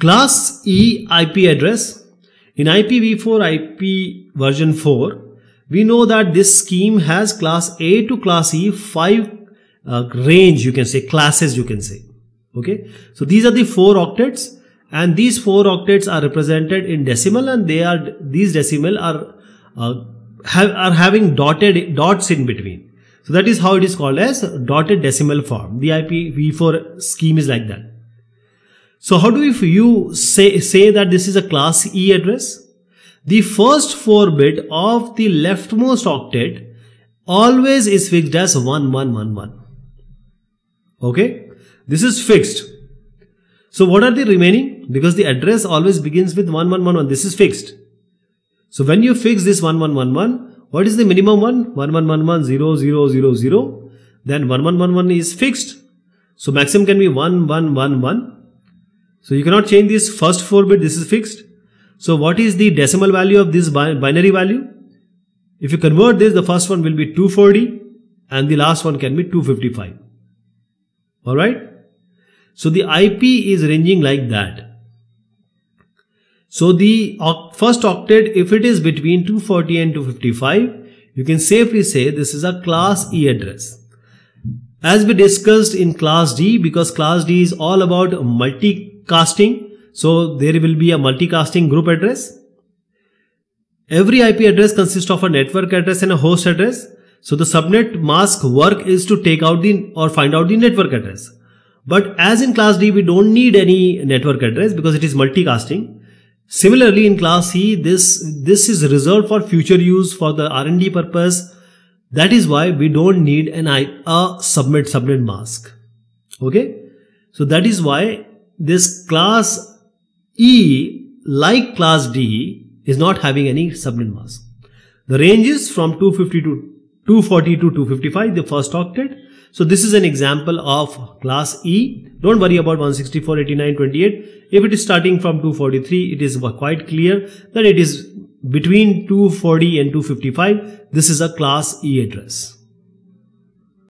Class E IP address. In IPv4 IP version 4, we know that this scheme has class A to class E five uh, range you can say classes you can say. Okay? So these are the four octets and these four octets are represented in decimal and they are these decimal are uh, have, are having dotted dots in between. So that is how it is called as dotted decimal form. The IPv4 scheme is like that so how do you say say that this is a class E address the first 4 bit of the leftmost octet always is fixed as 1111 okay this is fixed so what are the remaining because the address always begins with 1111 this is fixed so when you fix this 1111 what is the minimum one 1111 0 0 0 0 then 1111 is fixed so maximum can be 1111 so you cannot change this first 4 bit this is fixed so what is the decimal value of this binary value if you convert this the first one will be 240 and the last one can be 255 Alright. So the IP is ranging like that. So the first octet, if it is between 240 and 255, you can safely say this is a class E address. As we discussed in class D, because class D is all about multicasting, so there will be a multicasting group address. Every IP address consists of a network address and a host address. So the subnet mask work is to take out the or find out the network address. But as in class D, we don't need any network address because it is multicasting. Similarly, in class C, this, this is reserved for future use for the R&D purpose. That is why we don't need an I, a subnet subnet mask. Okay. So that is why this class E, like class D, is not having any subnet mask. The range is from 250 to 240 to 255, the first octet. So this is an example of class E. Don't worry about 164, 89, 28. If it is starting from 243, it is quite clear that it is between 240 and 255. This is a class E address.